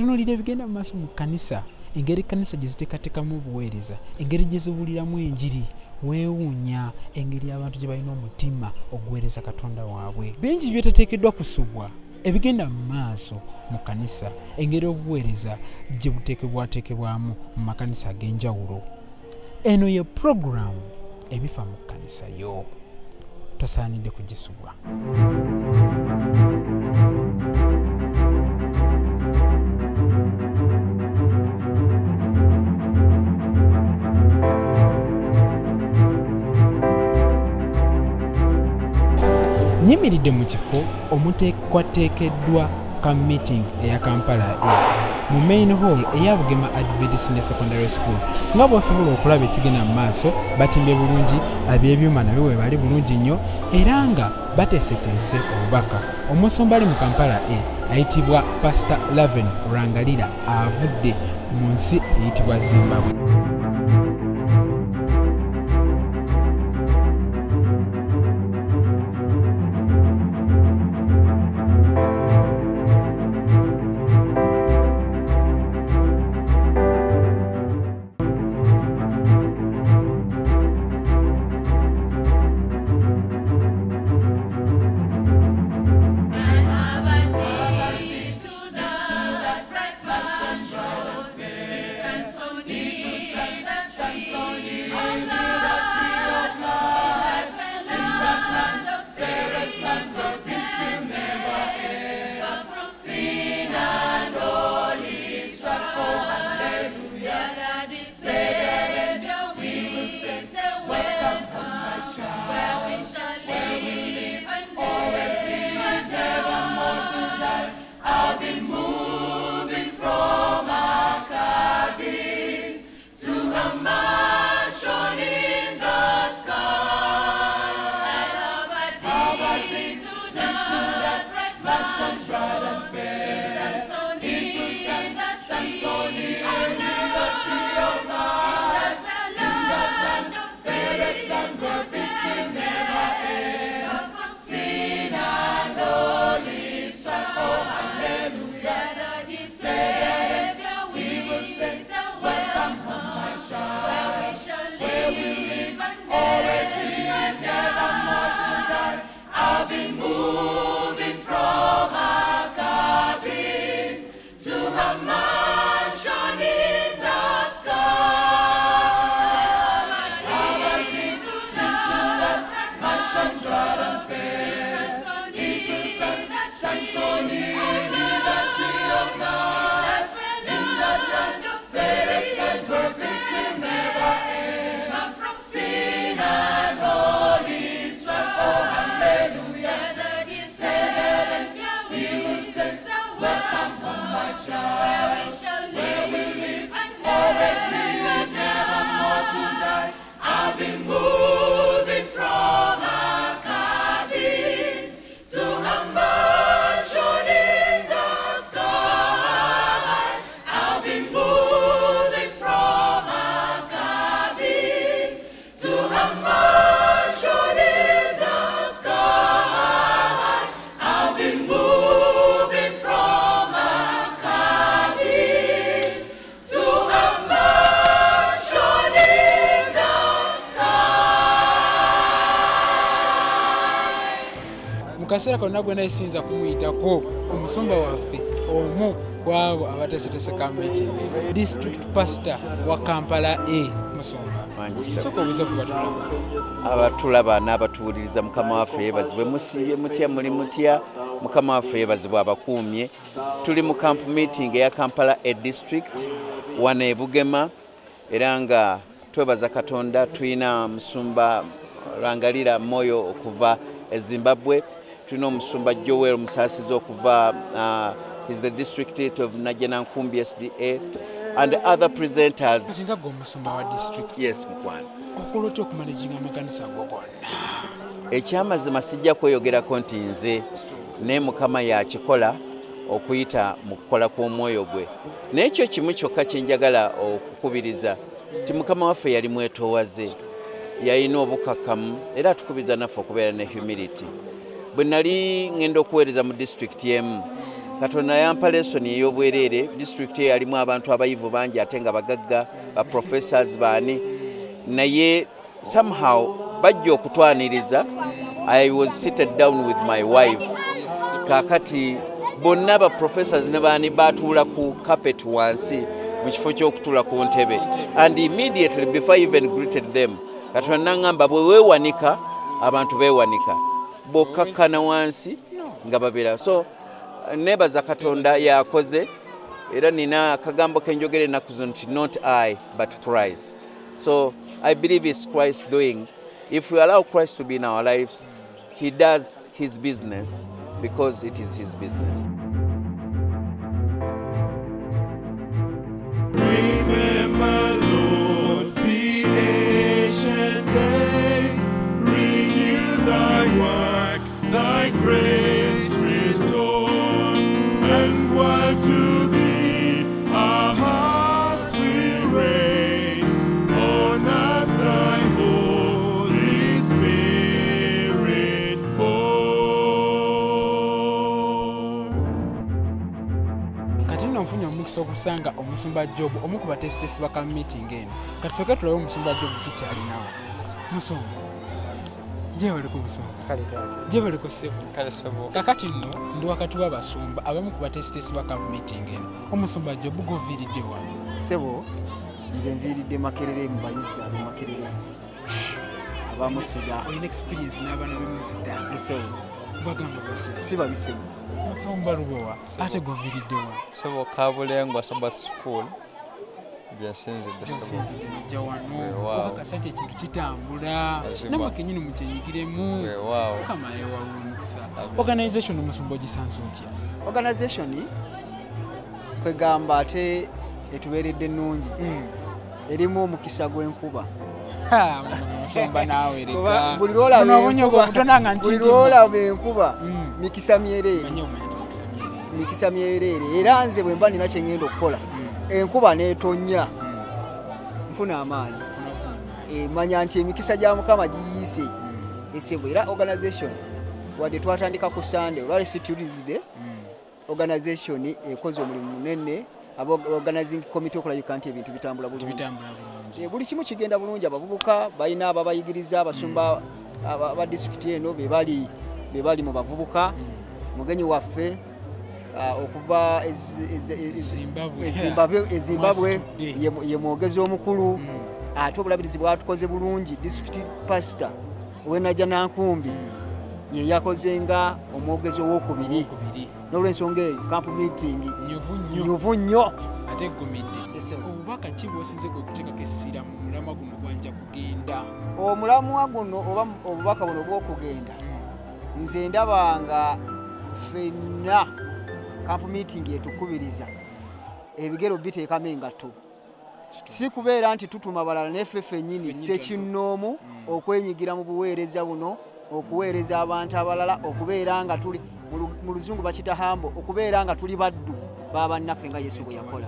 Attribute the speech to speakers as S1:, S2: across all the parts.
S1: bw'otunuulira ebigenda mu maaso mu kkanisa. Engeri kkanisa gye ziteekateekamu obuweereza engeri gye ziwuliramu enjiri weewuunya engeri abantu gye balina omutima oguweereza katonda waabwe. Bingi byetateekeddwa kusubwa ebigenda mu maaso mu kkanisa engeri obuweereza gye buteekebwateekebwamu mu makanisa ag'enjawulo. Eno ye puroguramu ebifa mu kkanisa yo. Tosaanidde kugisubwa nyimiridde mu kifo omuteekwateekeddwa ka meeting eya kampala e mu main hall eya bugema adventist ne secondary school nga bw'osobola okulaba ekigenda mu maaso batimbye bulungi abyebyuma nabyo bwe bali bulungi nnyo era nga bateeseteese obubaka. Omusumba ali mu kampala e ayitibwa pastor laven rangalira avudde mu nsi eyitibwa zimbabwe mu kaseera konna gwe nayesinza kumuyitako omusumba waffe omu ku abo abateesetese ka meeting district pastor wa kampala e musumba. Soka obuze ku batulaba.
S2: Abatulaba n'abatuwuliriza mukama waffe yeebazibwe musiibye mutya muli mutya. Mukama waffe yeebazibwe abakuumye. Tuli mu camp meeting eya kampala e district wano ebugema era nga twebaza katonda tulina musumba rangalira moyo okuva e zimbabwe tulina omusumba joel musaasizi okuva uh, is the district head of najanankumbi sda and other presenters.
S1: Kati nga gwe omusumba wa district?
S2: Yes mukwano
S1: okola otya okumanaginga amakanisa go gonna.
S2: Ekyamazima sijja kweyogerako nti nze naye mukama yakikola okuyita mu kukola kw'omwoyo gwe. Naye ekyo kimu kyokka kyenjagala okukubiriza ti mukama waffe yali mwetoowaze yalina obukakamu era atukubiriza naffe okubeera ne humility bwe nali ŋŋenda okuweereza mu disitulikiti emu katonda yampa lesoni ey'obwereere disitulikiti eyo yalimu abantu abayivu bangi ate nga bagagga baprofessors baani. Naye somehow bajja okutwaniriza. I was seated down with my wife. Kakati bonna baprofessors ne baani batuula ku carpet wansi mu kifo ky'okutuula ku ntebe. And immediately before even greeted them katonda naŋŋamba bwe weewanika abantu beewanika bw'okkakkana wansi nga babeera so nebaza katonda yakoze era nina akagambo kenjogere ennaku zino nti not i but christ. So i believe is christ doing. If we allow christ to be in our lives he does his business because it is his business
S1: omukisa okusanga omusumba jobu omu ku batesitesi baka miitingi eno. Kati soke tulabe omusumba jobu kikyalinawo musumba
S3: taata.
S1: Gyebaliko ssebo.
S3: Kale sebo
S1: kakati nno ndi wakati w'abasumba abamu ku batesitesi baka miitingi eno. Omusumba jobu goviiriddewa
S3: sebo nze nviiridde makerere mu bayizi ab'e makerere. Abamusiga
S1: olina experience n'abaana b'emuzidda
S3: esebo
S1: bagamba batya
S3: si babisebo
S1: musumba lubowa ate goviiriddewa
S4: sebo kabulengwa sabat school gyensinzidde sebo.
S1: Gyosinzidde najja wano.
S4: Weewaawo.
S1: okakasa nti ekintu kitambula. Namwe kenyini mukyenyigiremu. Mukama yewawa omukisa organization omusumba ogisanze otya?
S3: Organization kwegamba ate etubeeredde ennungi. Erimu omukisa gw'enkuba.
S1: Ha, musumba naawe
S3: Kuba
S1: reka
S3: buli lwolaba enkuba- mikisa myereere. Mikisa myereere. Era nze bwe mba nina kye ngenda okukola
S1: Mm,
S3: enkuba n'etonnya.
S1: Mm.
S3: nfuna amaanyi. Eh, manya nti emikisa gya mukama giyiise.
S1: Mm,
S3: esebo era organization wadde twatandika ku sunday olwali si tuesday organization ekoze omulimu munene organizing committee okulabika nti ebintu bitambula bulungi. Eh, buli kimu kigenda bulungi abavubuka balina ababayigiriza abasumba aba disitulikiti eno bebali bebali mu bavubuka mugenyi waffe ah, okuva ezi- ezi- ezi-
S1: Zimbabwe.
S3: e Zimbabwe- e Zimbabwe
S1: Mwasitudde.
S3: ye mwogezi omukulu
S1: Mm,
S3: ate obulabirizi bwatukoze bulungi. Disitulikiti pasita owenajja nankumbi ye yakoze nga omwogezi owokubiri.
S1: Okubiri
S3: n'olwensonga eyo camp meeting
S1: nyuvu nnyo. ate eggumidde obubaka ki bwosinze gwe okuteekako essira mu mulamwa guno gwanja kugenda
S3: omulamwa guno oba obubaka buno bw'okugenda nze ndaba nga ffenna camp meeting etukubiriza ebigero biteekamu engatto si kubeera nti tutuma balala neffe ffennyini sekinnoomu okwenyigira mu buweereza buno okuweereza abantu abalala okubeera nga tuli mu Lu- mu luzungu bakita hambo okubeera nga tuli baddu babannaffe nga yesu bwe yakola.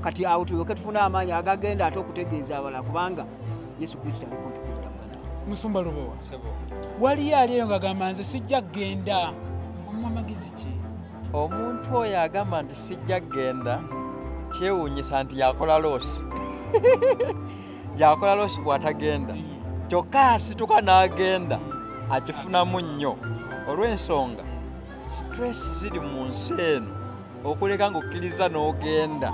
S3: Kati awo tulyoke tufune amaanyi agagenda ate okutegeeza abalala kubanga yesu kristo ali kumpi kuddaggana
S1: musumba lubowa. Waliyo ali eyo ng'agamba nze sijja kgenda. Omu amagezi ki?
S4: Omuntu oyo agamba nti sijja kgenda kyewuunyisa nti yakola loosi yakola loosi bw'atagenda. Kyokka asituka n'agenda akifunamu nnyo. Olw'ensonga situresi ziri mu nsi eno. Okuleka ng'okkiriza n'ogenda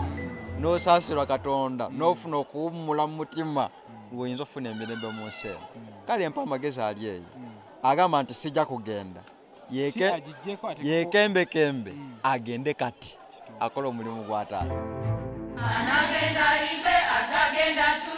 S4: n'osaasirwa katonda n'ofuna okuwummula mu mutima lw'oyinza okufuna emirembe mu nsi eno kale mpa amagezi ali eyo. Agamba nti sijja kugenda.
S1: Si
S4: Yeeke-
S1: agiggyeko ate
S4: yekembekembe
S1: Mm.
S4: agende kati. Akola omulimu gwataata
S5: Anagenda imbe atagenda tule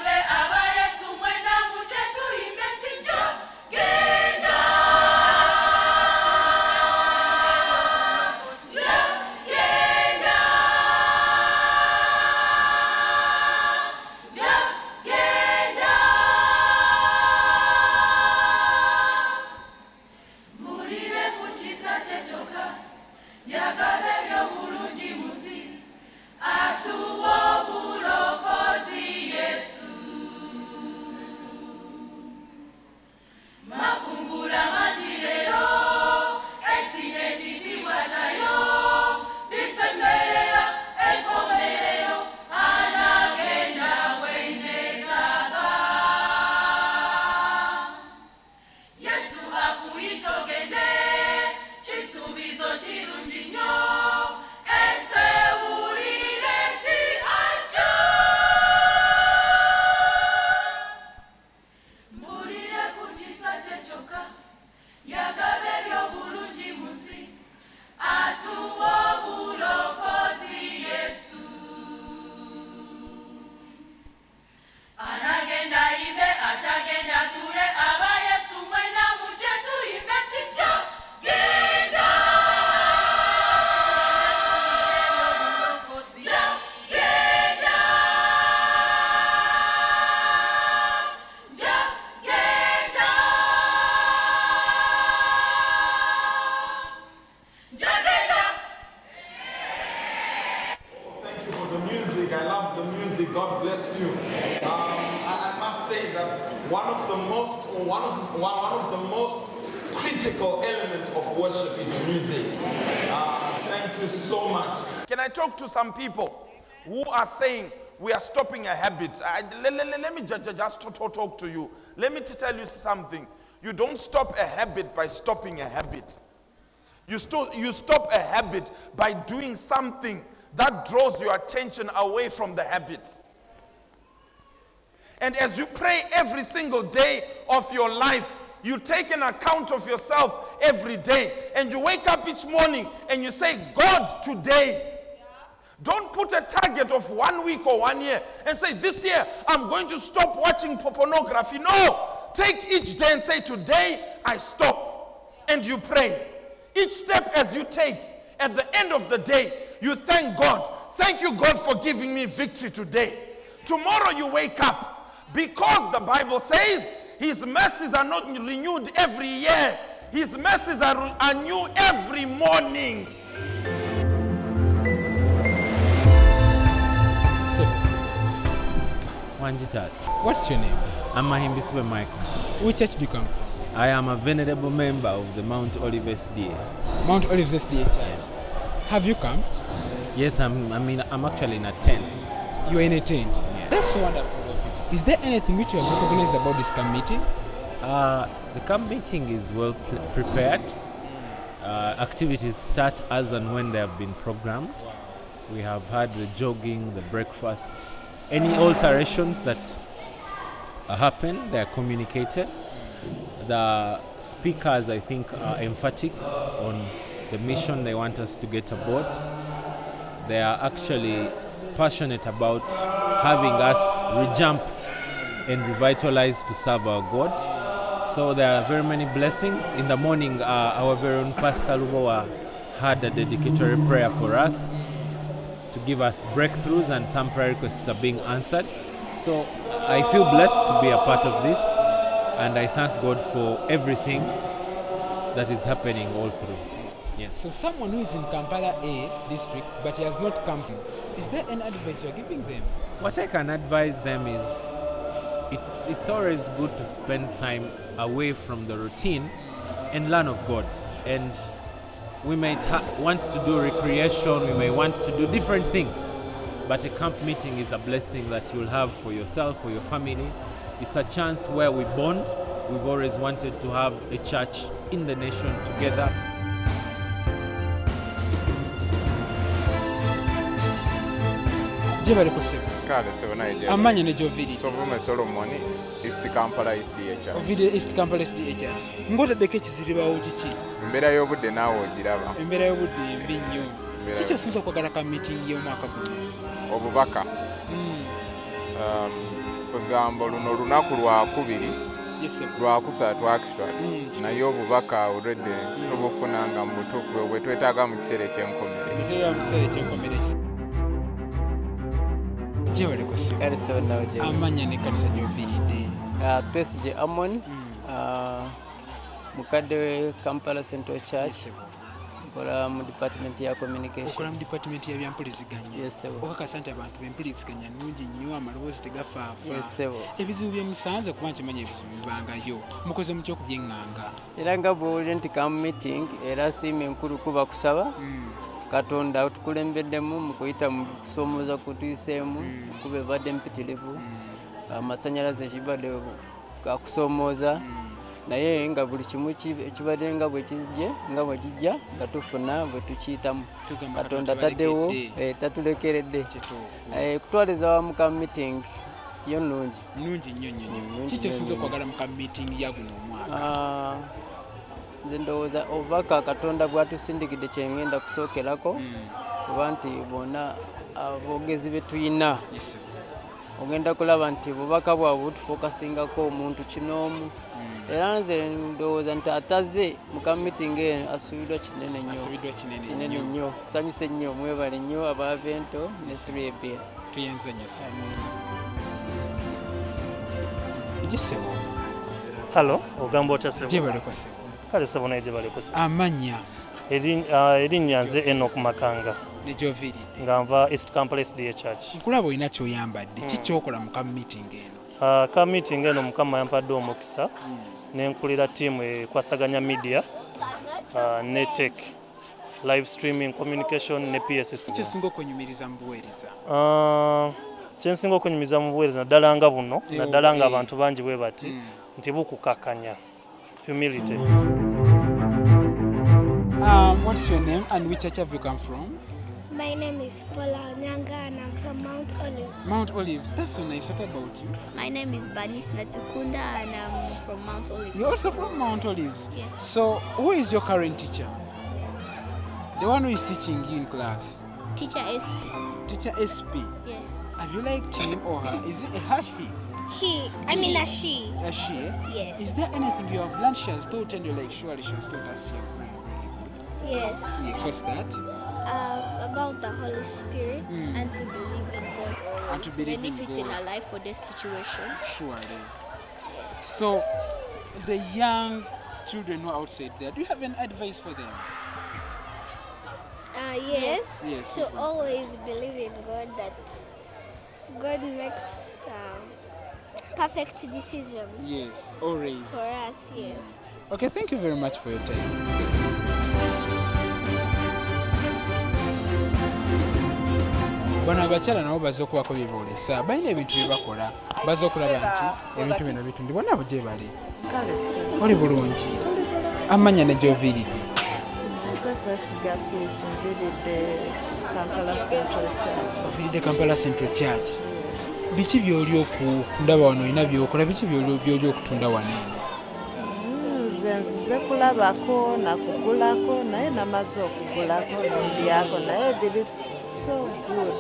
S6: Yaka, some people who are saying we are stopping a habit? I, let, let- let- me ju- ju- just to- to- talk to you. Let me tell you something. You don't stop a habit by stopping a habit. You, you stop a habit by doing something that draws your attention away from the habit. And as you pray every single day of your life, you take an account of yourself every day. And you wake up each morning and you say, God, today. Don't put a target of one week or one year and say, This year I'm going to stop watching pornography. No. Take each day and say, Today I stop. And you pray. Each step as you take, at the end of the day, you thank God. Thank you, God, for giving me victory today. Tomorrow you wake up because the Bible says His mercies are not renewed every year, His mercies are, are new every morning.
S1: What's your name?
S7: I'm Mahimbiswe Michael.
S1: Which church do you come from?
S7: I am a venerable member of the Mount Olive SDA.
S1: Mount Olives SDA Church. Have you come?
S7: Yes, I'm, I mean, I'm actually in a tent.
S1: You are in a tent.
S7: Yes.
S1: That's wonderful. Is there anything which you have recognized about this camp meeting?
S7: Uh, the camp meeting is well prepared. Uh, activities start as and when they have been programmed. We have had the jogging, the breakfast. Any alterations that happen, they are communicated. The speakers, I think, are emphatic on the mission they want us to get aboard. They are actually passionate about having us rejumped and revitalized to serve our God. So there are very many blessings. In the morning, uh, our very own Pastor Lubowa had a dedicatory prayer for us to give us breakthroughs, and some prayer requests are being answered. So I feel blessed to be a part of this, and I thank God for everything that is happening all through. Yes.
S1: So someone who is in Kampala A district but he has not come, is there any advice you are giving them?
S7: What I can advise them is it's, it's always good to spend time away from the routine and learn of God. And we might want to do recreation, we may want to do different things. But a camp meeting is a blessing that you'll have for yourself, for your family. It's a chance where we bond. We've always wanted to have a church in the nation together.
S1: gye baliko
S8: kale sebunaija
S1: amanya ne gyoviri
S8: sovume solomoni east kampala east yecha
S1: ovide east kampala sda church ng'otaddeko ekiziribawo kiki
S8: embeera y'obudde naawe ogiraba
S1: embeera y'obudde embi nnyo
S8: Embeera
S1: kiki osinza okwagala ka meeting y'omwaka guno?
S8: Obubaka.
S1: Mm,
S8: um, kwegambo luno olunaku lwakubiri
S1: yes sebo
S8: lwakusatu actually.
S1: Mm,
S8: naye obubaka already tubufuna nga mu butuufu bwe twetaaga mu kiseera ekyenkomere
S1: gye sebo
S9: kale na gye
S1: amanya n'ekkanisa
S9: Ah, Besigye Amon.
S1: Mm.
S9: ah, mukadde we Kampala Central Church. Nkola mu department ya
S1: okola
S9: kola
S1: mu department yabyempuliziganya
S9: Yes, sir.
S1: Okakasa nti abantu bempuliziganya nungi nnyo amaloboozi tegafaafa. Ebizibu byemusanze kuba nkimanya ebizibu bibangayo. Mukoze mutya okubyeŋŋanga
S9: era nga bwowulire nti kam meeting era siima enkulu kuba kusaba katonda otukulembeddemu mu kuyita mu kusomooza kutuyiseemu kuba ebadde mpitirivu amasanyalaze kibadde kakusomooza naye nga buli kimu ki- kibadde nga bwe kijje nga bwe kijja nga tufuna bwe tukiyitamu katonda taddewo eh, tatulekeredde. Eh, kutwaliza wamu ka meeting yo nungi
S1: nungi nnyo nnyo kiki osinza okwagala mu ka meeting ya guno omwaka?
S9: Ah, nze ndowooza obubaka katonda bwatusindikidde kyengenda kusookerako kuba nti bonna aboogezi be tuyina.
S1: Yes, sebo.
S9: ogenda kulaba nti bubaka bwabwe butufokasingako omuntu kinoomu. Era nze ndowooza nti ataze mu kamitingi eno asuubirwa kinene nnyo.
S1: Asubiddwa kinene
S9: kinene
S1: nnyo.
S9: sanyuse nnyo mwebale nnyo abavento ne
S1: nnyo sebo gisebo
S10: halo ogamba otya kale gye baliko sebo
S1: amanya
S10: Eri- ah, erinnya nze enok makanga.
S1: Ne gy'oviiridde.
S10: Nga nva east campal sda church.
S1: Nkulaba olina kyoyambadde. Ki kyokola mu ka meeting eno?
S10: Ah, ka meeting eno mukama yampadde omukisa. Nenkulira ttiimu ekwasaganya media. Uh, ne tech. Live streaming communication ne ps system.
S1: kyesinga okwenyumiriza mu buweereza?
S10: Uh, kyensinga okunyumiza mu buweereza naddala nga buno naddala nga
S1: eh.
S10: abantu bangi bwe bati
S1: Mm.
S10: nti bukukakanya humility.
S1: Um, what's your name and which church have you come from?
S11: My name is Paula Nyanga and I'm from Mount Olives.
S1: mount olives. That's so nice. What about you?
S11: My name is Banis Natukunda and I'm from Mount Olives.
S1: you're also from mount olives?
S11: Yes.
S1: so who is your current teacher? The one who is teaching you in class?
S11: Teacher SP.
S1: teacher sp
S11: Yes.
S1: have you liked him or her? Is it a her he
S11: He, I mean a she.
S1: a she eh?
S11: Yes.
S1: is there anything you have learned she has taught and you're like surely she has taught us here really really good
S11: Yes.
S1: yes what's that
S11: Uh, about the Holy Spirit
S1: Mm.
S11: and to believe in God.
S1: And to believe in
S11: Benefit in
S1: God.
S11: our life for this situation.
S1: Surely. So, the young children who are outside there, do you have any advice for them?
S11: Uh, yes.
S1: Yes,
S11: To
S1: of course.
S11: always believe in God that God makes um, perfect decisions
S1: Yes, always.
S11: for us. Yes.
S1: Okay, thank you very much for your time. bano abakyala nabo bazze okubako bye boolesa. Balina ebintu bye bakola. Bazze okulaba nti ebintu bino bitundibwa nabo gye bali. Oli bulungi. Amanya ne gy'oviiridde oviiridde kampala central church biki byoli oku ndaba wano olina byokola biki byoli okutunda wano? Eno
S12: Mm, nze nzize kulabako nakugulako naye namaze okugulako nendyako naye biri so good.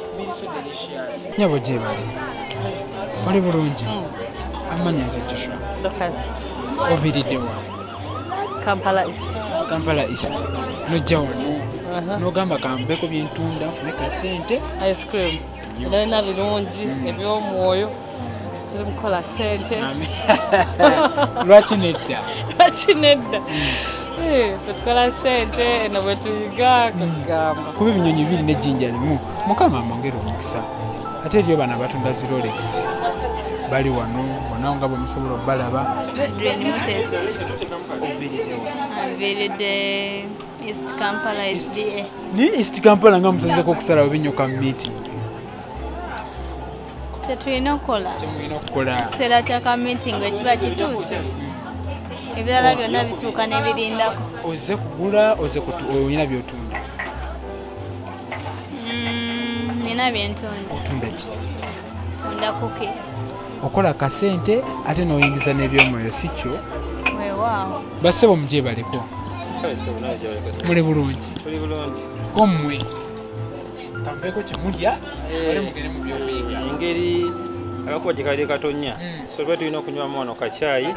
S1: Nyabo gye bali. Oli bulungi? Amanya nze joshua
S13: Lucas,
S1: oviiridde wa?
S13: Kampala East.
S1: kampala east. Nojja wano. Nogamba kambeko byentunda nfune kasente
S13: Ice cream. Nalina birungi ebyomwoyo tuli mukola sente.
S1: Lwaki nedda?
S13: Lwaki nedda? Eh, ffe tukola sente eno bwe tuyiga kugamba.
S1: Kuba ebinyonyi biri nejjinja limu. Mukama amwongere omukisa. Ate eriyo bano abatunda zi rolex. Bali wano bonawo nga bwemusobola obalaba.
S14: Nviiridde East Kampala SDA.
S1: ni east kampala nga musazeko okusalawo binyoka mu meeting Kyemulina okukola
S14: kiseera kya ka meeting ekiba kituuse. Ebirala byonna bituuka n'ebirindako.
S1: oze kugula oze kutu- olina byotunda
S14: Mm, Nina byentunda.
S1: otunda ki
S14: Tunda cookies.
S1: okola kasente ate n'oyingiza n'ebyomwoyo si kyo
S14: Weewaawo.
S1: bassebo mugyebaleko muli bulungi ommwe kambeeko kyemulya ole mugere mu byokuyiga
S4: engeri akakuba gye kalire katonya so tuba tulina okunywamu wano kacyayi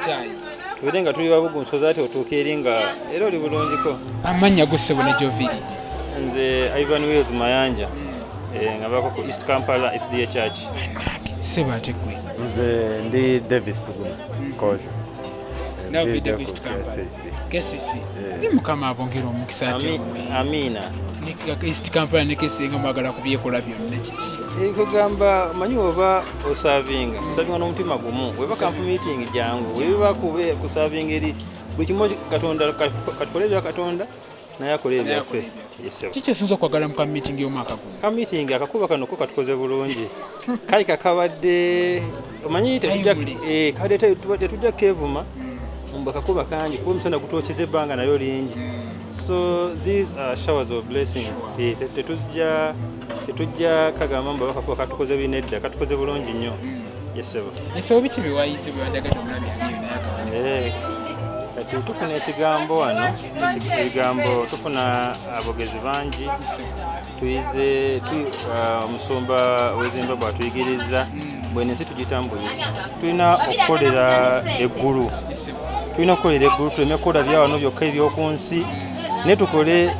S4: tubire nga tuli babugunsoza ati otuuka eri nga era oli bulungiko
S1: amannya go ssebo ne gyoviiridde
S4: nze ivan wills mayanja. Eh, nga bako ku east kampala sda church.
S1: Ssebo ate gwe.
S15: Nze ndi davis tuguma kojo
S1: ku east kampala kesisi ni mukama abongera omukisa ate
S4: Ami-
S1: mmwe.
S4: amina.
S1: Ne- east kampala ne kesi nga mwagala kubyekola byonna kiki?
S4: Kugamba manyi oba osavinga osavinga n'omutima gumu weba kampu meeting jangu webiba kusavinga eri buli kimu katonda katukole ebya katonda naye akole ebyaffe Yes,
S1: ki kyesinza okwagala mu kamiting y'omwaka guno?
S4: Ka meeting akakuba kano ko katukoze bulungi. Kali kakabadde omanyi tetujja eh, kadde te- tuba- tetujja kevuma mbu akakuba kangi kuba omusana gutwokyeza ebbanga nayo lingi. So these are showers of blessing. Te- tetujja tetujja kagamba mbu abakakuba katukoze binedda katukoze bulungi nnyo. Yesebo
S1: esebo biki omulabi abyeyo
S4: Eh, kati tufuna ekigambo wano eki- ebigambo tufuna abogezi bangi. Tuyize tu- ah, omusumba w'ezimbabwe atuyigiriza bwene ensi tugitambuliza tulina okukolera eggulu. Tulina okukolera eggulu tuleme kukola byawano byokka ebyoku nsi. Naye tukole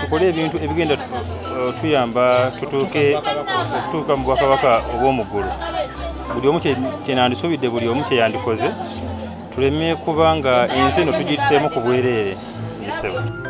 S4: tukole ebintu ebigenda uh, tuyamba tutuuke okutuuka mu bwakabaka obw'omuggulu buli omu kye- kyenandisuubidde buli omu kyeyandikoze tuleme kuba nga ensi eno tugiseemu ku bwereere. Yesebo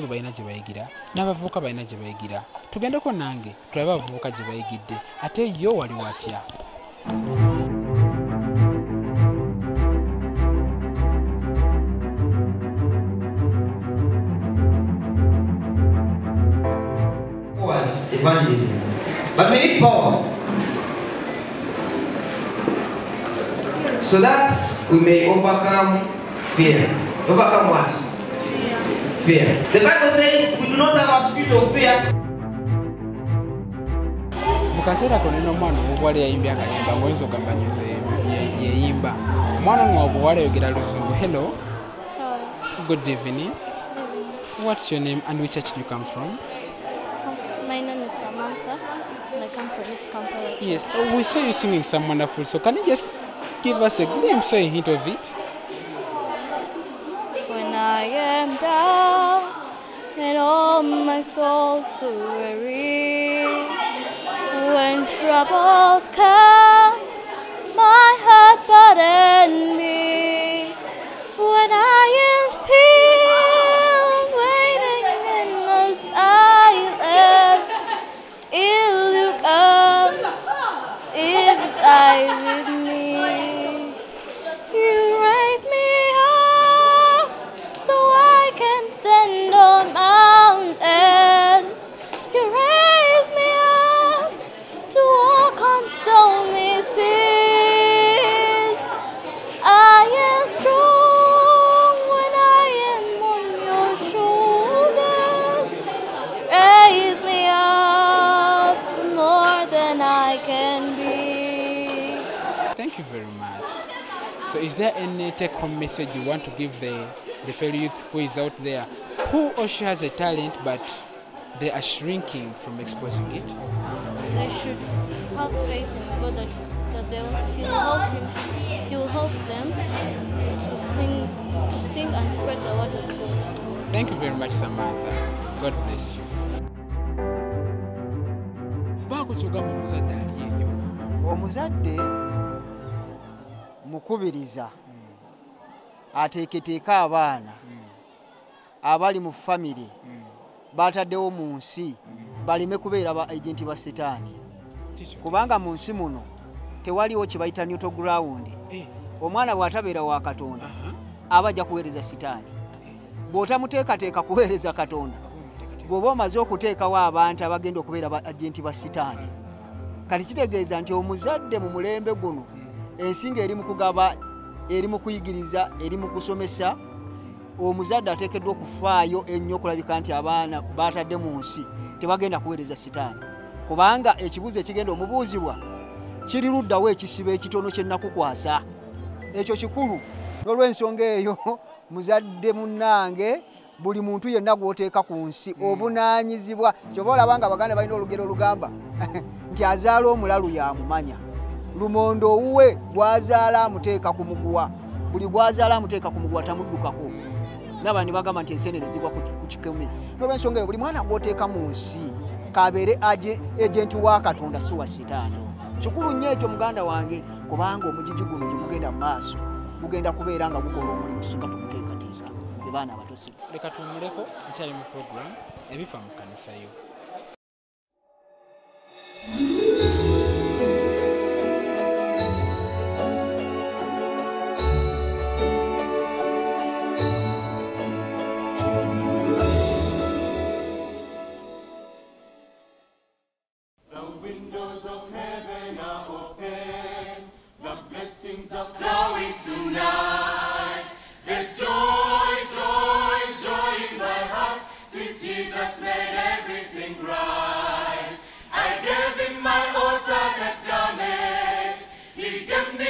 S1: abakulu balina gye bayigira n'abavubuka balina gye bayigira tugendeko nange tulabe abavubuka gye bayigidde ate yo wali watya
S16: evangelism. But we need power. So that we may overcome fear. Overcome what? Fear. The Bible says we do not have a spirit of fear.
S1: mu kaseera ko nina omwana owobuwala yayimbye akayimba ngaoyinza ogamba nyoza yeyimba omwana nga obuwala yogera luzungu hello good evening what's your name and which church do you come from
S11: My name is Samantha, and I come from East Kampala.
S1: yes oh, we saw you singing some wonderful so can you just give us a glimpse or a hint of it
S11: down and all my soul so weary, when troubles come, my heart burden me. When I
S1: there any take home message you want to give the, the fellow youth who is out there who or she has a talent but they are shrinking from exposing it?
S11: They should have faith in God that, that they will, He will help him. He will help them to sing, to sing and spread the word of God.
S1: Thank you very much, Samantha. God bless you. baako kyogamba omuzadde ali eyo
S3: omuzadde mukubiriza ateeketeeka abaana abali mu famire bataddewo mu nsi baleme kubeera ba agenti ba setaani. Kubanga mu nsi muno tewaliwo kye bayita neutral ground. Omwana bw'atabeera wa katonda aba ajja kuweereza sitaani. Bw'otamuteekateeka kuweereza katonda bw'oba omaze okuteekawo abantu abagenda okubeera ba agenti ba sitaani kati kitegeeza nti omuzadde mu mulembe guno ensinga eri mu kugaba eri mu kuyigiriza eri mu kusomesa omuzadde ateekeddwa okufaayo ennyo okulabika nti abaana batadde mu nsi tebagenda kuweereza sitaani. Kubanga ekibuuzo ekigenda omubuuzibwa kiri luddawo ekisibo ekitono kyenakukwasa ekyo kikulu n'olw'ensonga eyo muzadde munnange buli muntu yenna gw'oteeka ku nsi obunaanyizibwa. Kyoba olaba nga abaganda balina olugero olugamba nti azaala omulalu yamumanya lumondo owuwe gwazaala amuteeka ku muguwa. Buli gwazaala amuteeka ku muguwa tamuddukako. Naba ne bagamba nti ensenene zigwa ku ku kikumi. Nolwensonga eyo buli mwana gw'oteeka mu nsi kabeere ejenti wa katonda si wa sitaani. Kikulu nnyo ekyo muganda wange kubanga omugigi guno gye gugenda mu maaso gugenda kubeera nga gukola omulimu singa tuguteekateeka be baana abatosi
S1: leka tuwumuleko nkyali mu program ebifa mu kanisa yo
S17: Got me.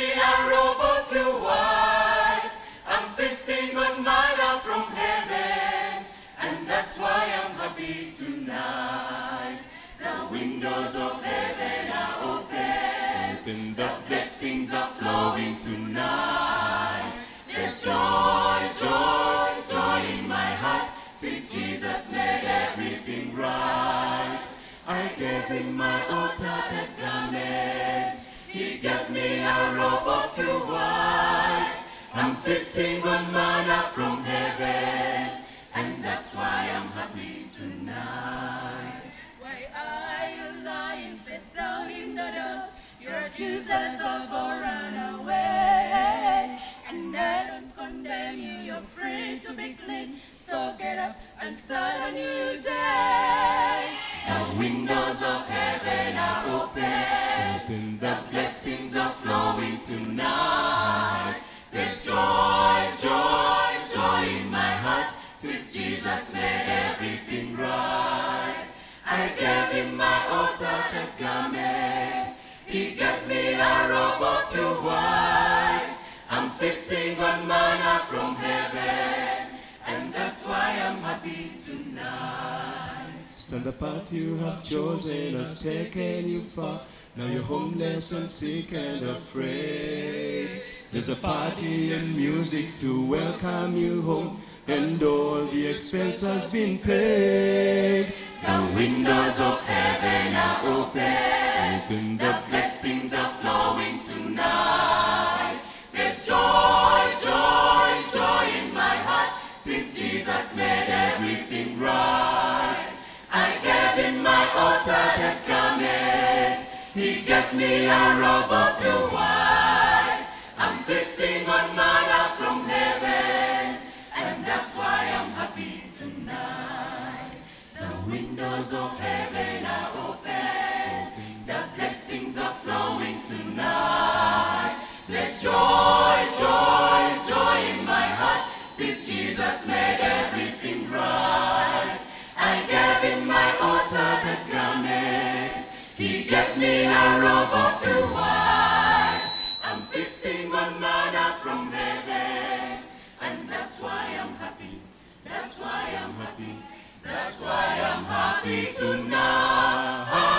S17: I'm feasting on manna from heaven, and that's why I'm happy tonight.
S5: Why are you lying face down in the dust? Your all run away. And I don't condemn you, you're free to be clean. So get up and start a new day.
S17: The windows of heaven are open. Flowing tonight. There's joy, joy, joy in my heart since Jesus made everything right. I gave him my all-tattered garment. He gave me a robe of pure white. I'm feasting on manna from heaven, and that's why I'm happy tonight. So the path you have chosen has taken you far. Now you're homeless and sick and afraid. There's a party and music to welcome you home, and all the expense has been paid. The windows of heaven are open. open. The blessings are flowing tonight. Gave me a robe of pure white. I'm feasting on manna from heaven, and that's why I'm happy tonight. The windows of heaven are open. The blessings are flowing tonight. There's joy, joy, a robe of pure white. I'm feasting on manna from heaven, and that's why I'm happy. That's why I'm happy. That's why I'm happy tonight.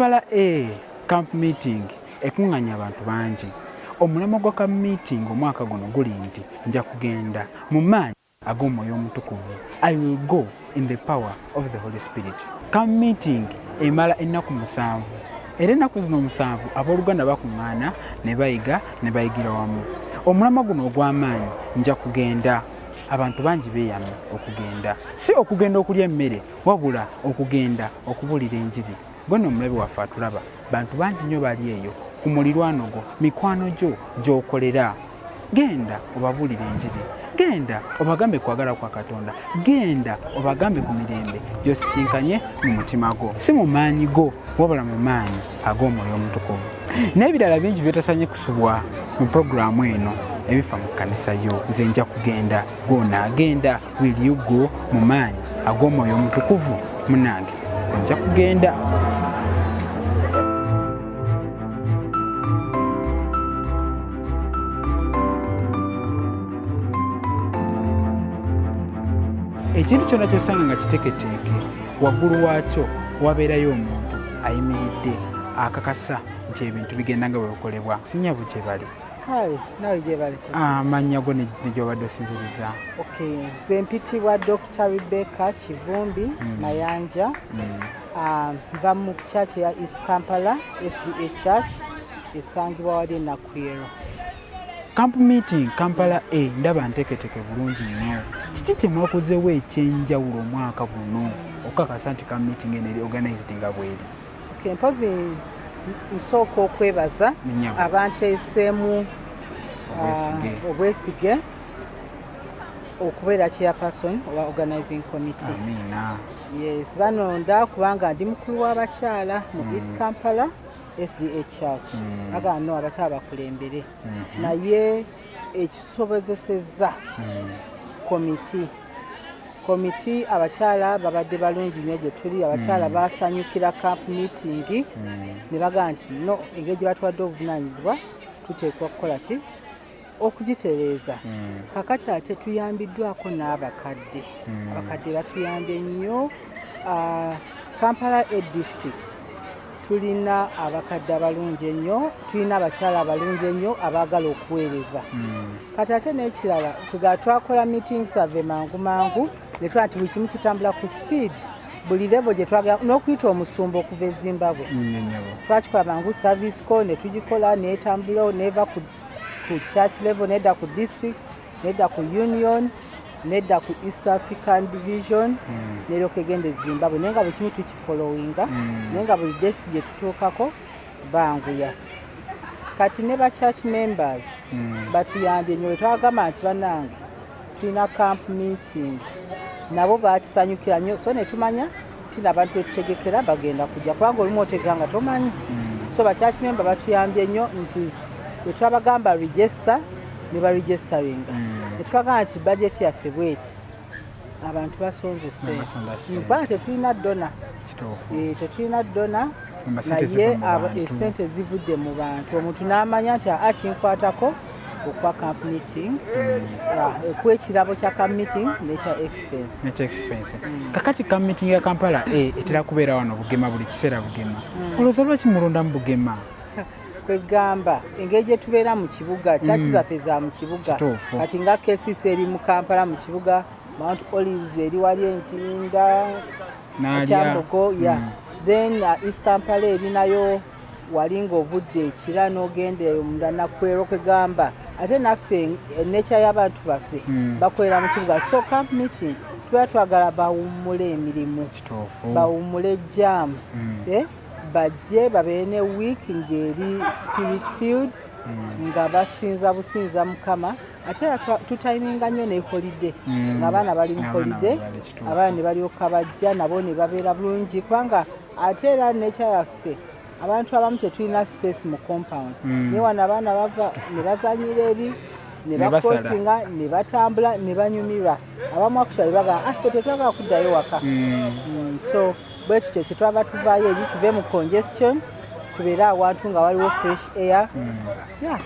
S1: Kampala a camp meeting ekuŋŋanya abantu bangi. Omulamwa gwa camp meeting omwaka guno guli nti nja kugenda mu maanyi ag'omwoyo omutukuvu. I will go in the power of the holy spirit. Camp meeting emala ennaku musanvu. Era ennaku zino musanvu abooluganda bakuŋŋaana ne bayiga ne bayigira wamu. Omulamwa guno ogw'amaanyi nja kugenda. Abantu bangi beeyamye okugenda. Si okugenda okulya emmere wabula okugenda okubuulira enjiri gweno omulabe waffe atulaba bantu bangi nnyo bali eyo ku mulirwano gwo mikwano gyo gy'okolera. Genda obabuulire enjiri genda obagambe kwagala kwa katonda genda obagambe ku mirembe gyosisinkanye mu mutima gwo. Si mu maanyi go wabula mu maanyi ag'omwoyo omutukuvu. N'ebirala bingi byetasanye kusubwa mu puroguramu eno ebifa mu kkanisa yo nze nja kugenda. Gonaagenda wiliugo mu maanyi ag'omwoyo omutukuvu munange nze nja kugenda ekintu kyonna kyosanga nga kiteeketeeke waggulu waakyo wabeerayo omuntu ayimiridde akakasa nti ebintu bigenda nga bwe bikolebwa. Sinyabo gye bali
S18: bali
S1: amannya go ne gyobadde osinziriza
S18: okay nze mpitibwa dr rebecca kivumbi mayanja. Ah, nva mu church ya east kampala sda church esangibwa wali enakwero
S1: camp meeting kampala a ndaba nteeketeke bulungi nnyo. Kiki kye mwakozewo ekyenjawulo omwaka guno? Okukakasa nti camp meeting eno eri organized nga bweri.
S18: Okay, mpozi nsooka okwebaza abanteeseemu ah,
S1: Obwesige.
S18: okubeera chairperson owa organizing committee. Yes banonda kubanga ndi mukulu w'abakyala mu east kampala sda church.
S1: Mm.
S18: agamba no abakyala bakulembere
S1: Mhm.
S18: naye ekisobozesezza komiti. Komiti abakyala babadde balungi nnyo gye tuli abakyala basanyukira camp meeting. Ne bagaa nti no engeri gye batuwadde obuvunaanyizibwa tuteekwa kukola ki? Okugitereeza. Kakati ate tuyambiddwako n'abakadde. Abakadde batuyambye nnyo Ah, kampala e district tulina abakadde abalungi ennyo tulina abakyala abalungi ennyo abaagala okuweereza. Kati ate n'ekirala kwega twakola meeting save mangu mangu ne tula nti buli kimu kitambula ku speed. Buli levo gye twagala n'okuyita omusumba okuva e zimbabwe.
S1: Nenyabo
S18: twakikola mangu service co ne tugikola netambula neva ku, ku church level nedda ku district nedda ku union nedda ku east african division neryoka egenda e zimbabwe. Naye nga buli kimu tukifolowinga
S1: Mm.
S18: naye nga buli desi gye tutuukako banguya. Kati ne ba church members batuyambye nnyo. Wetwagamba nti bannange tulina camp meeting. Nabo bakisanyukira nnyo. So ne tumanya ti nabantu betutegekera bagenda kujja kubanga olumu otegeka nga tomanyi. So bakyaki memba batuyambye nnyo nti wetwabagamba register ne baregisteringa netwagamba nti bajeti yaffe bweti abantu basonze sente kubanga tetulina dona Eh, tetulina dona naye esente zivudde mu bantu. Omuntu n'amanya nti aa kinkwatako okwa camp meeting Ya, okwekirabo kya camp meeting nekya expense.
S1: Nekya expense. Kakati camp meeting ya kampala a etera kubeera wano bugema buli kiseera bugema. Olowooza lwaki mulonda mu bugema
S18: kwegamba engeri gye tubeera mu kibuga kyaki
S1: Mm.
S18: zaffe za mu kibuga kati nga kesis eri mu kampala mu kibuga mount olives eri wali entinda
S1: N'alya.
S18: kyambogo ya
S1: Mm.
S18: then uh, east kampala erinayo wali ngaovudde ekira n'ogenda eyo munda nakwero kwegamba ate naffe eneca y'abantu baffe
S1: Mm.
S18: bakolera mu kibuga so camp meeting tuba twagala bawummule emirimu bawummule jam
S1: Mm.
S18: eh, bajje babeere ne week ng'eri spirit field nga basinza businza mukama ate era tutayiminga nnyo ne holide
S1: Mm.
S18: ng'abaana bali mu
S1: Abaana
S18: holide
S1: bali kituufu.
S18: abaana ne balyoka bajja nabo ne babeera bulungi kubanga ate era nekya yaffe abantu abamu tetulina space mu compound
S1: Mm.
S18: naye wano abaana bava ne bazanyira eri ne
S1: Ne basala.
S18: bakrosinga ne batambula ne banyumirwa. Abamu actually bagamba "Ah, ffe tetwagala kuddayo waka.
S1: Mm.
S18: Mm, so bwe tutyo kyetwava tuvaayo eri tuve mu congestion tubeere awantu nga waliwo fresh air. Yeah.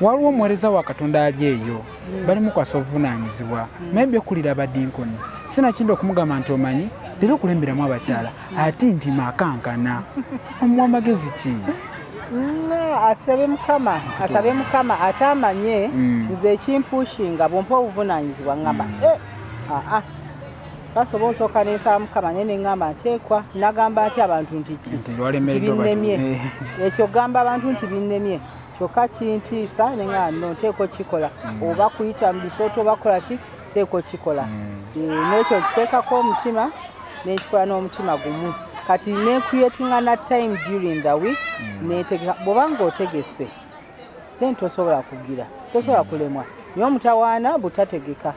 S1: waliwo omuweereza wa katonda ali eyo bali mukwasa obuvunaanyizibwa. Naye byokulira abadinkoni sinakindi okumugamba nti omanyi leero okulemberamu abakyala ate nti makankana omuwa magezi ki?
S18: No, asabe mukama asabe mukama ate amanye
S1: Mm.
S18: nze ekimpushinga bwompa obuvunanyizibwa ŋŋamba "Eh, aa basoba osooka nensaba mukama naye neŋŋamba nteekwa nagamba nti abantu nti ki?
S1: Nti
S18: nti
S1: walemereddwa ba-
S18: binnemye.
S1: Eh.
S18: ekyo gamba abantu nti binnemye. Kyokka kintiisa neŋŋamba no nteeka okikola. Oba kuyita mu bisooto oba kola ki? Teeka okikola. Eh, n'ekyo kiseekako omutima nekikola n'omutima gumu kati necreatinga na time during the week netegeka bw'oba ng'otegese then tosobola kugira tosobola kulemwa. Naye omutawaana butategeka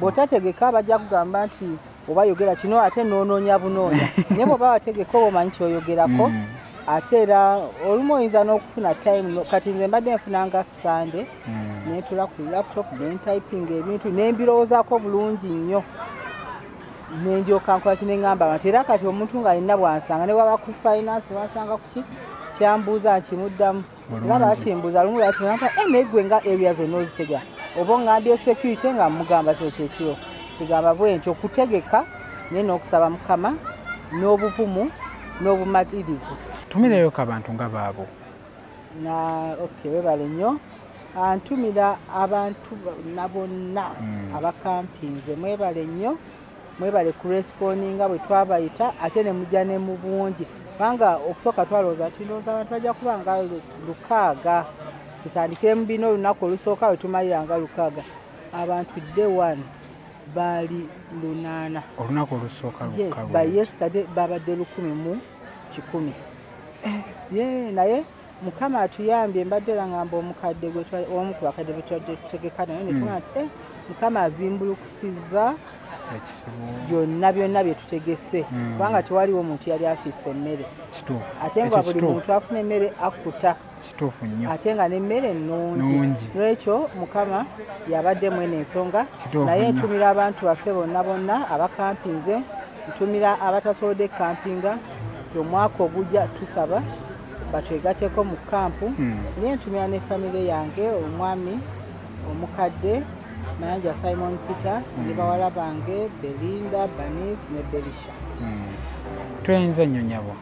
S18: bw'otategeka bajja kugamba nti oba yogera kino ate noonoonya bunoonya. Naye bw'oba wategeka oba omanyi kyoyogerako ate era olumu oyinza n'okufuna time kati nze mbadde nfunanga sande netula ku laptop nentypinga ebintu nembirowoozaako bulungi nnyo nenjoka nkola ki neŋŋamba abantu era kati omuntu ng'alina bwansanga ne bwaba ku finance wasanga kuki kyambuuza nkimuddamu era bakimbuuza lumu lwakiaa naye gwe nga area zonna ozitega. Oba oŋŋambye security nga mugamba kyo kyekiro egamba bwe nti okutegeka naye n'okusaba mukama n'obuvumu n'obumalirivu
S1: tumirayoko abantu nga baabo.
S18: Na okay webale nnyo. Antumira abantu bonna bonna abakampinze mwebale nnyo mwebale kuresponinga bwe twabayita ate ne mujja ne mu bungi kubanga okusooka twalowooza nti ndowooza abantu bajja kuba nga lu- lukaaga. Tutandikire mu bino olunaku olusooka lwe tumalira nga lukaaga. Abantu day one baali lunaana.
S1: Olunaku olusooka
S18: yes
S1: lukabwe.
S18: by yesterday babadde lukumi mu kikumi. Ye naye mukama atuyambye mbadde era ngamba omukadde omu ku bakadde betwadde tutegeka naye netugamba nti "Eh, mukama azimbulukusizza byonna byonna bye tutegese.
S1: Mm.
S18: kubanga tewaliwo muntu yali afiisa emmere. Ate nga buli muntu afuna emmere akuta.
S1: Kituufu nnyo.
S18: Ate nga n'emmere nnungi.
S1: Nnungi.
S18: lwekyo mukama yabadde mwene ensonga. Naye ntumira abantu baffe bonna bonna abakampinze. Ntumira abatasobodde kampinga. Ti omwaka ogujja tusaba batwegateko mu kampu
S1: Mm.
S18: naye ntumira ne famire yange omwami omukadde mayanja simon peter ne bawala bange belinda banis ne Belisha.
S1: Mm. nyonyabo nnyonyabwa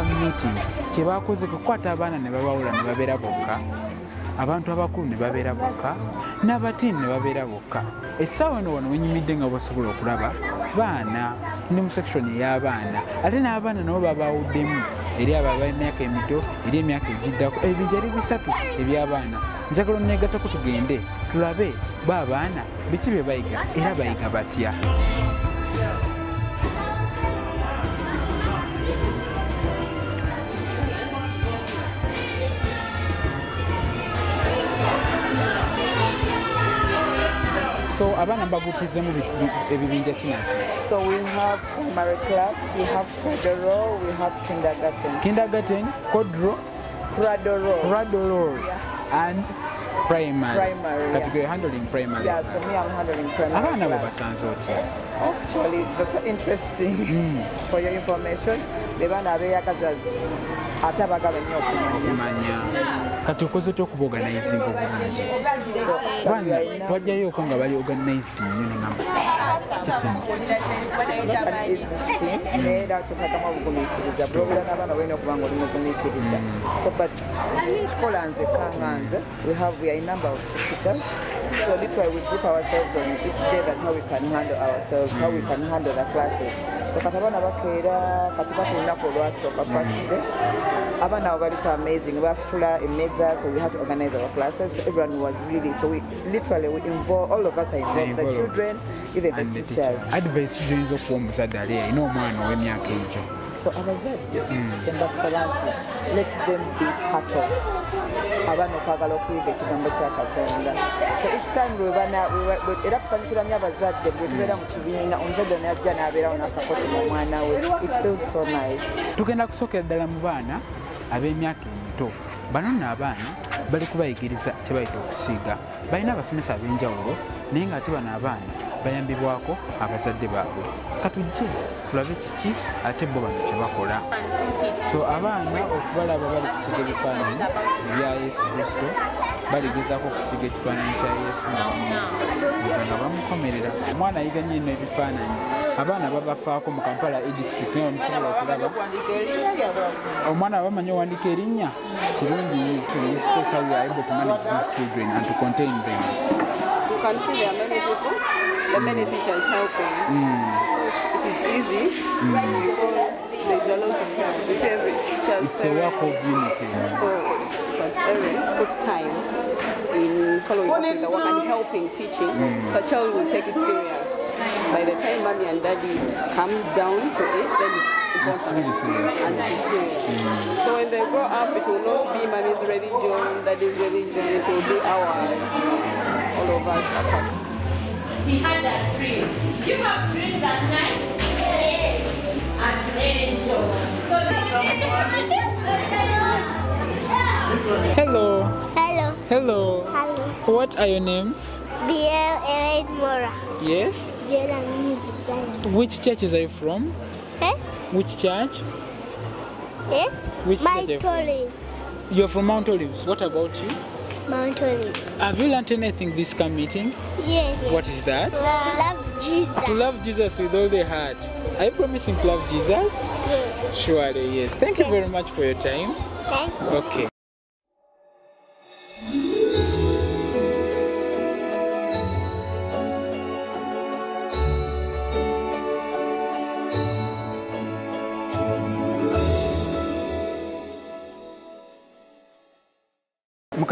S1: meeting kyebakoze kukwata abaana ne babawula ne babeera bokka. Abantu abakulu ne babeera bokka n'abatiini ne babeera bokka. Essaawa eno wano wenyumidde nga basobola okulaba baana ne mu sekishoni ey'abaana ate n'abaana nabo babawuddemu eri abo ab'emyaka emito eri emyaka egiddako ebijja eri bisatu eby'abaana. Njagala oneegatako tugende tulabe ba abaana biki bye bayiga? Era bayiga batya so abana abaana mbagupizzemu ebibinja kinaki
S18: So we have primary class, we have Cradle, we have kindergarten.
S1: kindergarten kodro
S18: Cradle.
S1: yeah. and primary
S18: Primary,
S1: kati
S18: yeah.
S1: handling primary
S18: Yeah, so me I'm handling primary
S1: abana bo
S18: class.
S1: basanze otya
S18: Actually, that's interesting mm. for your information. The baana abeeyagaza ate abagala nnyo okumanya.
S1: kati okoze otya okuba organizinga obulungi
S18: bana
S1: baana twajjayoko nga bali organized nnyo neŋamba kikino.
S18: Era kyetagamu obugumiikiriza bulobera n'abaana balina okuba nga olina ogumiikiriza. So but sikikola nze kanga we have a number of teachers. So literally we group ourselves on each day. That how we can handle ourselves how we can handle the classes.
S19: So kati abaana bakeera kati baka olwasooka first day abaana abo bali so amazing. Basitula emeza so we had to organize our classes. So everyone was really so we literally we involve all of us are involved. The children even the
S1: the
S19: teachers.
S1: advice gyoyinza okuwa omuzadde ali alina omwana ow'emyaka egyo
S19: so abazadde kyembasaba nti let them be part of abaana okwagala okuyiga ekigambo kya katonda. So webana era tusanyukira nnyo abazadde bwe tubeera mu kibiina omuzadde najja n'abeerawo n'asapoti mu mwana we. It feels so nice.
S1: Tugenda kusookera ddala mu baana ab'emyaka emito. Bano nno abaana bali kubayigiriza kye bayita okusiiga. Balina abasomesa ab'enjawulo naye ng'ate bano abaana bayambibwako abazadde baabwe. Katujje tulabe kiki ate bo bano kye bakola? So abaana okubalaba bali kusiga ebifaananyi ebya yesu kristo baligezaako okusiga ekifaananyi kya yesu nabamuza nga bamukomerera. Omwana ayiganye eno ebifaananyi abaana babafaako mu kampala edistrict naye bamusobola okulaba omwana bamanyi owandiika erinnya? Kirungi nnyo to this place how we are able to manage these children and to contain them
S20: can see there are many people, there are many teachers helping.
S1: Mm.
S20: So it is easy because there is a lot of help. You see, every teacher's
S1: it's a work of unity
S20: So, but Erin put time in following up with the work and helping teaching.
S1: Mm.
S20: So a child will take it serious. By the time mommy and daddy comes down to it, then it's.
S1: It's really serious.
S20: And it is serious.
S1: Mm.
S20: So when they grow up, it will not be mommy's religion, daddy's religion, it will be ours. All of us are.
S5: He had a dream. You have dreams at night? And angel.
S1: hello
S21: Hello.
S1: hello
S21: Hello.
S1: what are your names
S21: Biel Elaine Mora.
S1: yes
S21: Jela Music Science.
S1: which churches are you from
S21: Eh?
S1: which church
S21: Yes?
S1: Which
S21: Mount
S1: church are you
S21: Olive.
S1: you're from mount olives what about you
S21: Mount Olives.
S1: have you learned anything this camp meeting
S21: Yes.
S1: what is that
S21: To love Jesus.
S1: to love jesus with all the heart are you promising to love jesus
S21: Yes.
S1: surely yes thank you very much for your time
S21: Thank you.
S1: okay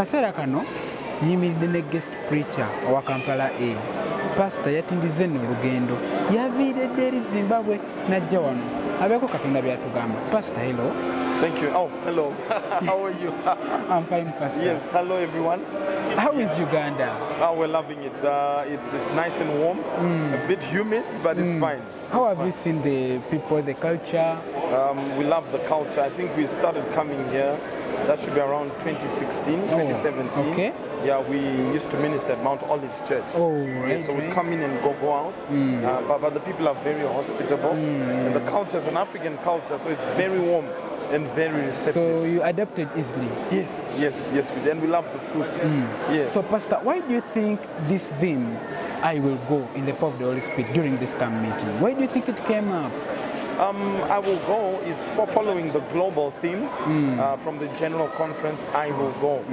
S1: kaseera kano nyimiridde ne guest preacher owa kampala a pasita yatindize nno olugendo yaviiredde eri zimbabwe najja wano abeeko katonda byatugamba pasita hello
S6: Thank you. Oh, hello. How are you?
S1: I'm fine, Pastor.
S6: Yes, hello everyone.
S1: How is Uganda?
S6: Oh, we're loving it. Uh, it's it's nice and warm. mm. A bit humid, but it's
S1: Mm.
S6: fine.
S1: How have you seen the people, the culture?
S6: Um, we love the culture. I think we started coming here. That should be around 2016, 2017.
S1: okay.
S6: Yeah, we used to minister at Mount Olives Church.
S1: Oh,
S6: Yeah,
S1: right,
S6: so we
S1: right.
S6: come in and go go out.
S1: Mm.
S6: Uh, but, but the people are very hospitable, and the culture is an African culture, so it's very warm and very receptive.
S1: So you adapted easily?
S6: Yes, yes, yes, we and we love the fruits. Yes.
S1: So, Pastor, why do you think this theme, I will go in the power of the Holy Spirit during this camp meeting? Why do you think it came up?
S6: Um, I will go is for following the global theme uh, from the general conference. I will go,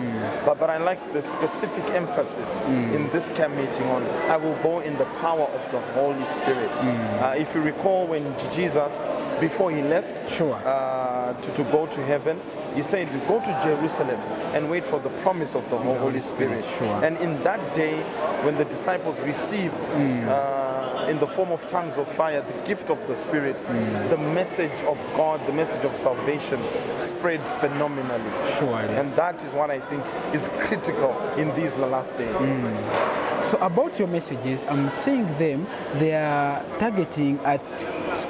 S6: but but I like the specific emphasis in this camp meeting on I will go in the power of the Holy Spirit. Uh, if you recall when Jesus, before he left,
S1: sure,
S6: uh, to to go to heaven. He said, to Go to Jerusalem and wait for the promise of the Holy Spirit. And in that day, when the disciples received uh, in the form of tongues of fire the gift of the Spirit, mm. the message of God, the message of salvation spread phenomenally.
S1: Surely.
S6: And that is what I think is critical in these last days. Mm.
S1: So about your messages, I'm seeing them, they are targeting at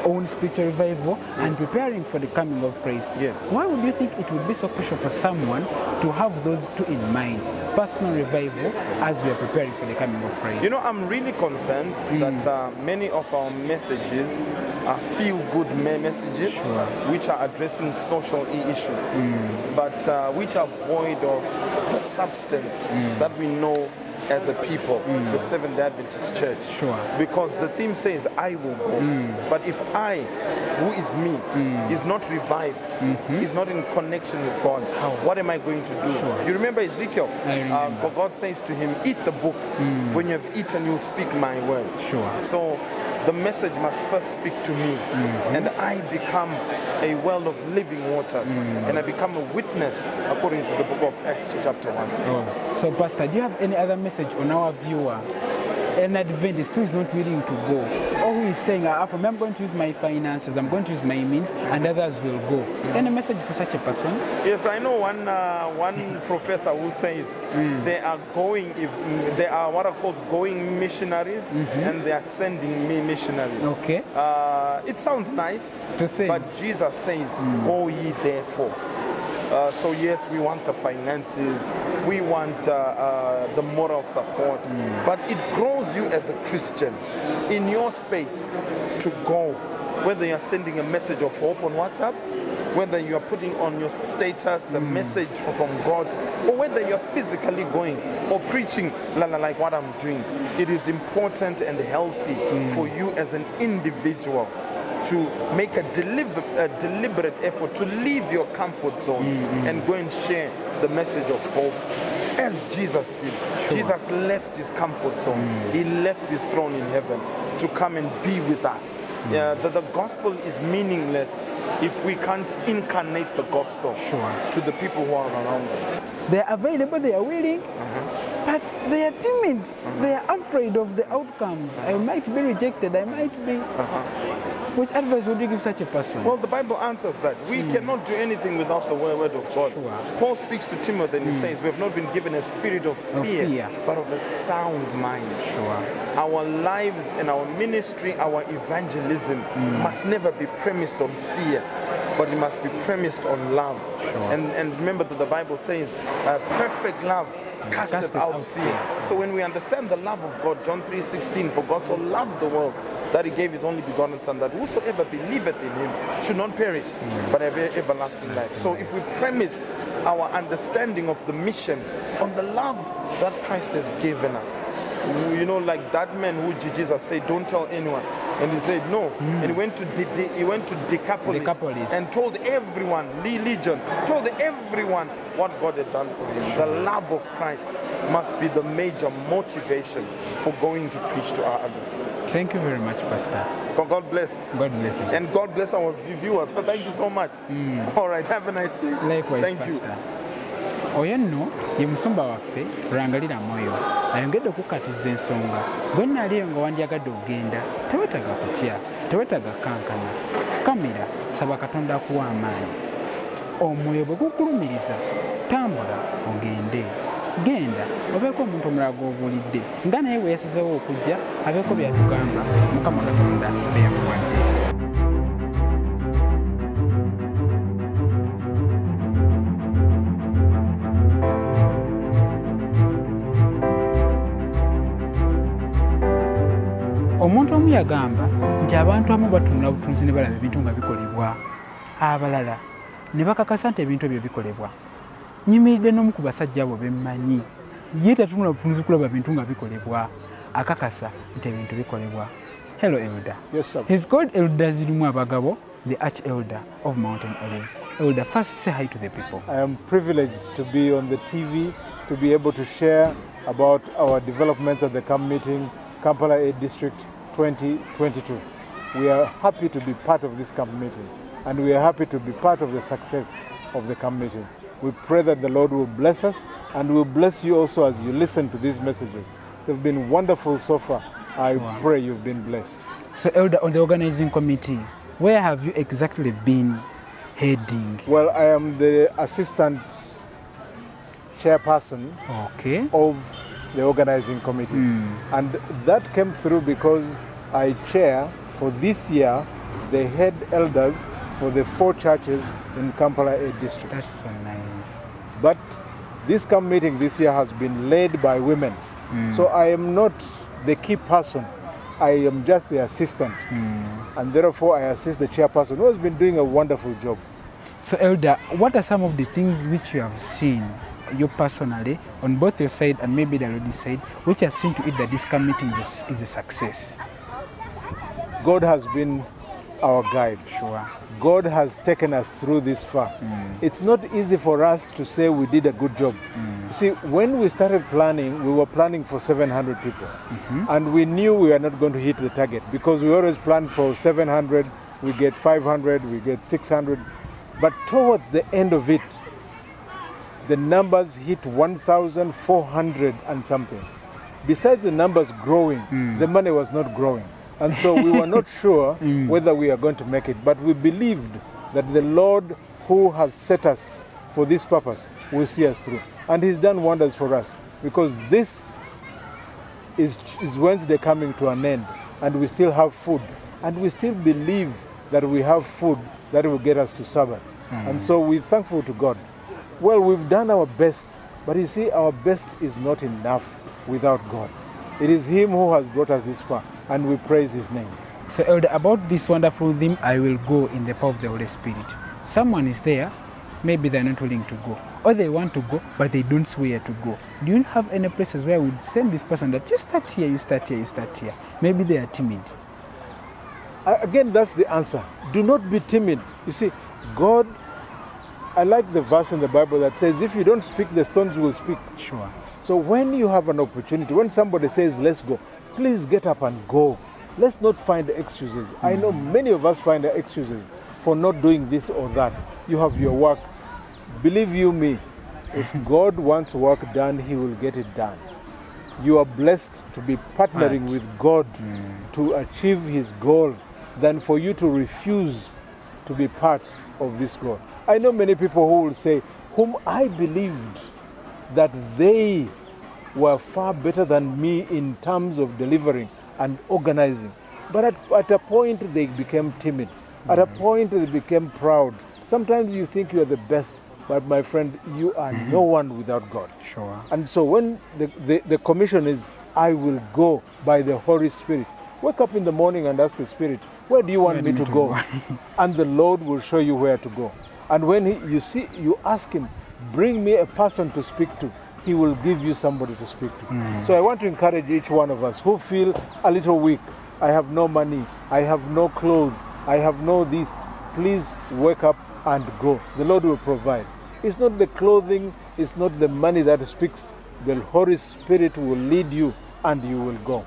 S1: own spiritual revival and preparing for the coming of Christ.
S6: Yes.
S1: Why would you think it would be so crucial for someone to have those two in mind? Personal revival as we are preparing for the coming of Christ.
S6: You know, I'm really concerned that uh, many of our messages are feel-good me- messages, which are addressing social issues, but uh, which are void of the substance that we know as a people, the Seventh-day Adventist Church.
S1: Sure.
S6: Because the theme says, "I will go," but if I, who is me, is not revived, is not in connection with God, what am I going to do? You remember Ezekiel? Uh, God- God says to him, "Eat the book. When you have eaten, you'll speak my words."
S1: Sure.
S6: So the message must first speak to me, mm-hmm. and I become a well of living waters, mm. and I become a witness according to the book of Acts, chapter 1.
S1: Oh. So, Pastor, do you have any other message on our viewer? An Adventist who is not willing to go, or who is saying, ah, I'm going to use my finances, I'm going to use my means, and others will go. Any message for such a person?
S6: Yes, I know one uh, one professor who says they are going if they are what are called going missionaries and they are sending me missionaries.
S1: Okay.
S6: Uh, it sounds nice,
S1: To say.
S6: but Jesus says, "Go ye therefore." Uh, so yes, we want the finances, we want uh, uh, the moral support, but it grows you as a Christian in your space to go. Whether you're sending a message of hope on WhatsApp, whether you are putting on your status a message for, from God, or whether you're physically going or preaching like what I'm doing, it is important and healthy for you as an individual to make a, deliver, a deliberate effort to leave your comfort zone mm-hmm. and go and share the message of hope as Jesus did. Jesus left his comfort zone, mm. he left his throne in heaven to come and be with us. Mm. Yeah, the, the gospel is meaningless if we can't incarnate the gospel to the people who are around us.
S1: They are available, they are willing, uh-huh. but they are timid. Uh-huh. They are afraid of the outcomes. I uh-huh. might be rejected, I might be. Which advice would you give such a person?
S6: Well, the Bible answers that. We hmm. cannot do anything without the word of God. Paul speaks to Timothy and he hmm. says, We have not been given a spirit of
S1: Of
S6: fear,
S1: fear.
S6: but of a sound mind. Sure. Our lives and our ministry, our evangelism hmm. must never be premised on fear, but it must be premised on love. And, and remember that the Bible says, uh, perfect love casteth
S1: Casteth
S6: out fear. So when we understand the love of God, John 3:16, for God so loved the world that he gave his only begotten son, that whosoever believeth in him should not perish, but have everlasting life. So if we premise our understanding of the mission on the love that Christ has given us, you know, like that man who Jesus said, "Don't tell anyone," and he said no, hmm. and he went to De- De- he went to Decapolis,
S1: Decapolis.
S6: and told everyone, Le- Legion, told everyone what God had done for him. The love of Christ must be the major motivation for going to preach to our others.
S1: Thank you very much, Pastor.
S6: God bless.
S1: God bless you. Pastor.
S6: And God bless our viewers. Thank you so much. Mm. All right, have a nice day.
S1: Likewise,
S6: Thank
S1: Pastor. you. Oyo nno ye musumba waffe lulangalira moyo ayongedde okukatiza ensonga gwe naliyo nga wandyagadde okgenda tewetaga kutya tewetaga kankana fukamira saba katonda akuwa amaanyi omwoyo bwe gukulumiriza tambula ogende. Genda obeeko omuntu omulala gw'obuulidde nga naye bwe yasizewo okujja abeeko byatugamba mukama katonda beyamuwadde omuntu omu yagamba nti abantu abamu batunula butunuzi ne balaba ebintu nga bikolebwa. Abalala ne bakakasa nti ebintu ebyo bikolebwa. Nyimiridde n'omu ku basajja abo bemmanyi ye tatunula butunuzi kulaba bintu nga bikolebwa. Akakasa nti ebintu bikolebwa. Hello elder.
S22: Yes, sir.
S1: He's called elder zirimu abagabo the arch elder of mountain olives. Elder first say hi to the people.
S22: I am privileged to be on the TV, to be able to share about our developments at the CAM meeting, Kampala 8 District 2022. We are happy to be part of this CAM meeting and we are happy to be part of the success of the CAM meeting. We pray that the Lord will bless us and will bless you also as you listen to these messages. They've been wonderful so far. I pray you've been blessed.
S1: so elder on the organizing committee where have you exactly been heading
S22: Well, I am the assistant chairperson
S1: okay.
S22: of the organizing committee. Hmm. And that came through because I chair for this year the head elders for the four churches in Kampala 8 district.
S1: That's so nice.
S22: But this camp meeting this year has been led by women. Hmm. So I am not the key person. I am just the assistant. Hmm. And therefore I assist the chairperson who has been doing a wonderful job.
S1: So, Elder, what are some of the things which you have seen, you personally, on both your side and maybe the Lord's side, which has seen to it that this camp meeting is, is a success?
S22: God has been our guide.
S1: Sure.
S22: God has taken us through this far. Mm. It's not easy for us to say we did a good job. You See, when we started planning, we were planning for 700 people. Mm-hmm. And we knew we were not going to hit the target because we always plan for 700, we get 500, we get 600. But towards the end of it, the numbers hit 1,400 and something. Besides the numbers growing, mm. the money was not growing. And so we were not sure mm. whether we are going to make it. But we believed that the Lord who has set us for this purpose will see us through. And He's done wonders for us because this is, is Wednesday coming to an end and we still have food. And we still believe that we have food that will get us to Sabbath. Mm. And so we're thankful to God. Well, we've done our best, but you see, our best is not enough without God. It is Him who has brought us this far, and we praise His name.
S1: So, Elder, about this wonderful theme, I will go in the power of the Holy Spirit. Someone is there, maybe they're not willing to go, or they want to go, but they don't swear to go. Do you have any places where we would send this person that you start here, you start here, you start here? Maybe they are timid.
S22: Again, that's the answer. Do not be timid. You see, God, I like the verse in the Bible that says, if you don't speak, the stones will speak.
S1: Sure.
S22: So when you have an opportunity, when somebody says, let's go, please get up and go. Let's not find excuses. I know mm. many of us find excuses for not doing this or that. You have your work. Believe you me, if God wants work done, He will get it done. You are blessed to be partnering
S1: Right.
S22: with God mm. to achieve His goal than for you to refuse to be part of this goal. I know many people who will say, whom I believed that they were far better than me in terms of delivering and organizing. But at, at a point, they became timid. At a mm-hmm. point, they became proud. Sometimes you think you are the best, but my friend, you are mm-hmm. no one without God.
S1: Sure.
S22: And so when the, the, the commission is, I will go by the Holy Spirit, wake up in the morning and ask the Spirit, where do you want
S1: Where
S22: me to
S1: to
S22: go?
S1: go?
S22: and the Lord will show you where to go. And when he, you see, you ask Him, bring me a person to speak to, He will give you somebody to speak to.
S1: Mm.
S22: So I want to encourage each one of us who feel a little weak. I have no money, I have no clothes, I have no this. Please wake up and go. The Lord will provide. It's not the clothing, it's not the money that speaks. The Holy Spirit will lead you and you will go.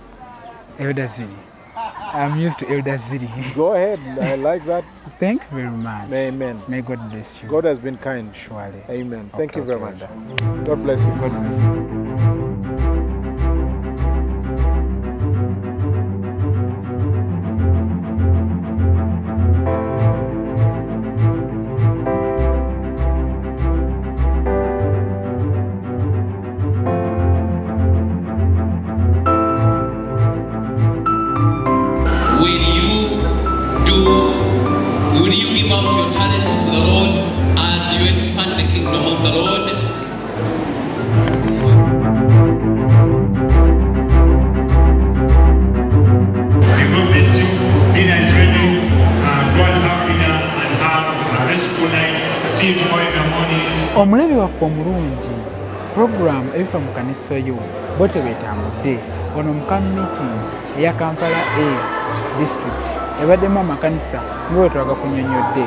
S1: Ziri. I'm used to Elder Ziri.
S22: Go ahead. I like that.
S1: Thank you very much.
S22: Amen.
S1: May God bless you.
S22: God has been kind.
S1: Surely.
S22: Amen. Thank
S1: Okay,
S22: you very
S1: okay,
S22: much. God bless you.
S1: God bless you. Omulabi waffe omulungi puroguramu ebifa mu kanisa yo bo tebetambudde ono mu meeting eya kampala a district. Ebaddemu amakanisa nga bwe twaga kunyonyodde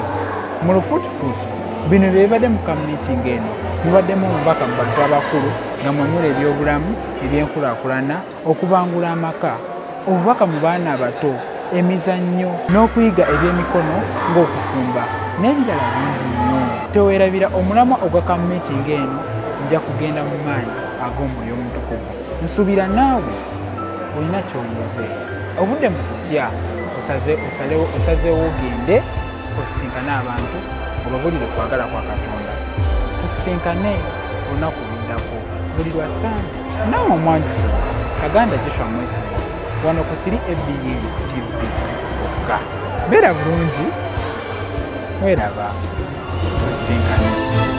S1: mu lufuutifuuti bino bye bibadde mu meeting eno. Mubaddemu omubaka mu bantu abakulu nga mwemula ebyobulamu ebyenkulaakulana okubangula amaka. Obubaka mu baana abato emizannyo n'okuyiga ebyemikono ng'okufumba n'ebirala bingi nnyo. Teweerabira omulamwa ogwa kamumiitingi eno nja kugenda mu maanyi ag'omwoyo omutukuvu. Nsuubira naawe olina ky'oyize. Ovudde mu kutya? Osazeewo ogende osisinkane abantu obabulire kwagala kwa katonda. Tusisinkane olunaku luddako. Buli lwasaana naawe omwanjuzo kaganda joshua mwesigo wano ku 3 abn tv kokka beera bulungi 未来吧，我心。